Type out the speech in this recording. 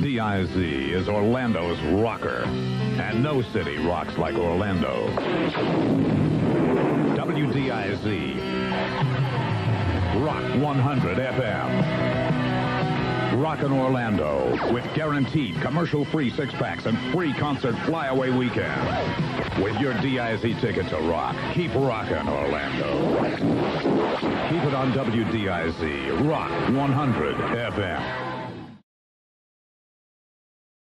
D I Z is Orlando's rocker, and no city rocks like Orlando. WDIZ, Rock 100 FM. Rockin' Orlando with guaranteed commercial-free six-packs and free concert flyaway weekend. With your DIZ ticket to rock, keep rockin' Orlando. Keep it on WDIZ, Rock 100 FM.